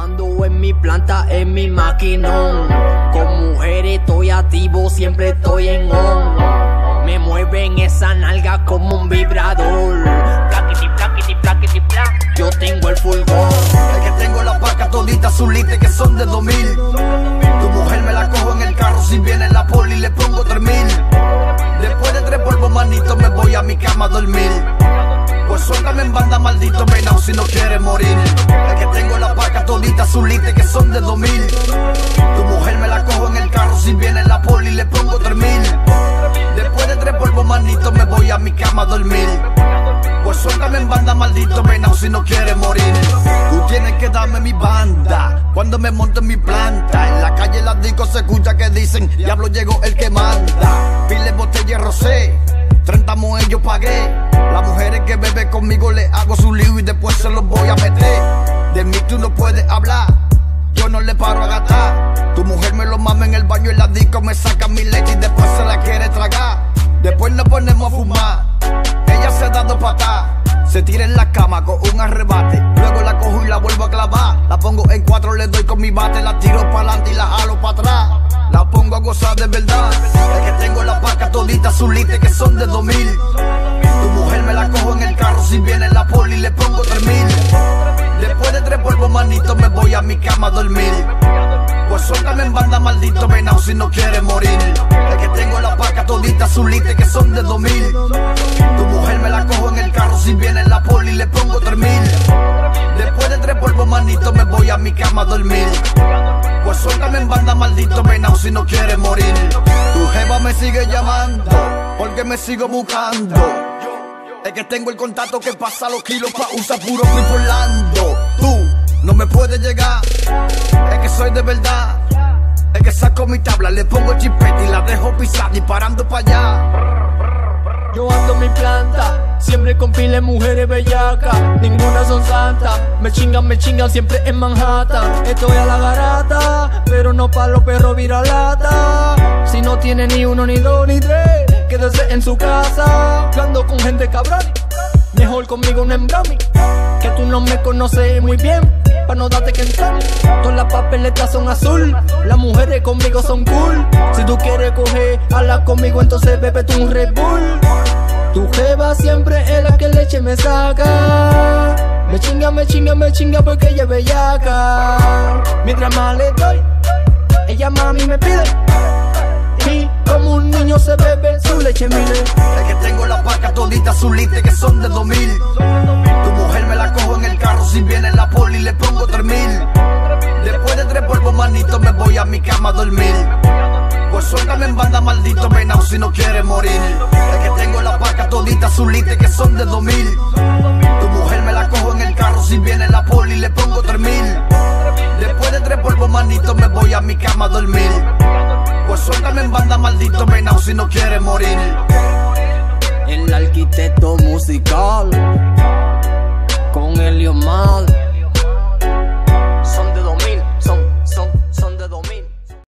ando en mi planta, en mi maquinón. Con mujeres estoy activo, siempre estoy en on. Me mueven esa nalga como un vibrador. Yo tengo el fulgor. Es que tengo la paca todita azulita que son de 2000. Banda maldito venao si no quieres morir. Es que tengo la paca todita azulita que son de 2000. Tu mujer me la cojo en el carro si viene la poli le pongo 3000. Después de tres polvos manitos me voy a mi cama a dormir. Pues suéltame en banda maldito venao si no quieres morir. Tú tienes que darme mi banda cuando me monto en mi planta. En la calle las discos se escucha que dicen Diablo llegó el que manda. Pile botella rosé, conmigo le hago su lío y después se los voy a meter. De mí tú no puedes hablar. Yo no le paro a gastar. Tu mujer me lo mama en el baño y la disco me saca mi leche y después se la quiere tragar. Después nos ponemos a fumar. Ella se da dos patas. Se tira en la cama con un arrebate. Luego la cojo y la vuelvo a clavar. La pongo en cuatro, le doy con mi bate. La tiro para adelante y la jalo para atrás. La pongo a gozar de verdad. Es que tengo la paca todita azulita que son de 2000. Me la cojo en el carro. Si viene la poli, le pongo 3000. Después de tres polvos manitos, me voy a mi cama a dormir. Pues suéltame en banda maldito venao si no quieres morir. Es que tengo la paca todita azulita que son de 2000. Tu mujer me la cojo en el carro si viene la poli le pongo 3000. Después de tres polvos manitos me voy a mi cama a dormir. Pues suéltame en banda maldito venao si no quieres morir. Tu jeva me sigue llamando porque me sigo buscando. Es que tengo el contacto que pasa los kilos pa' usar puro tripulando. Tú no me puedes llegar, es que soy de verdad. Es que saco mi tabla, le pongo chipete y la dejo pisar disparando pa' allá. Yo ando mi planta, siempre con piles mujeres bellacas, ninguna son santas. Me chingan, me chingan siempre en Manhattan. Estoy a la garata, pero no pa' los perros viralata. Si no tiene ni uno, ni dos, ni tres, quédese en su casa. Yo ando con gente cabrón, mejor conmigo un embrami. Que tú no me conoces muy bien, pa' no darte que entrar. Todas las papeletas son azul, las mujeres conmigo son cool. Si tú quieres coger a la conmigo, entonces bebe tú un Red Bull. Tu jeva siempre es la que leche me saca. Me chinga, me chinga, me chinga porque ella es bellaca. Mientras más le doy, ella mami me pide. Un niño se bebe su leche mile. Es que tengo la paca todita azulita que son de 2000. Tu mujer me la cojo en el carro si viene la poli le pongo 3000. Después de tres polvos manitos me voy a mi cama a dormir. Pues suéltame en banda maldito venao si no quieres morir. Es que tengo la paca todita azulita que son de 2000. Tu mujer me la cojo en el carro si viene la poli le pongo 3000. Después de tres polvos manitos me voy a mi cama a dormir. Pues suéltame en banda maldito venao si no quieres morir. El arquitecto musical.